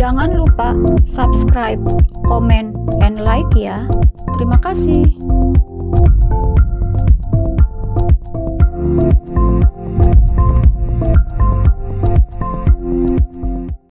Jangan lupa subscribe, comment, and like ya. Terima kasih.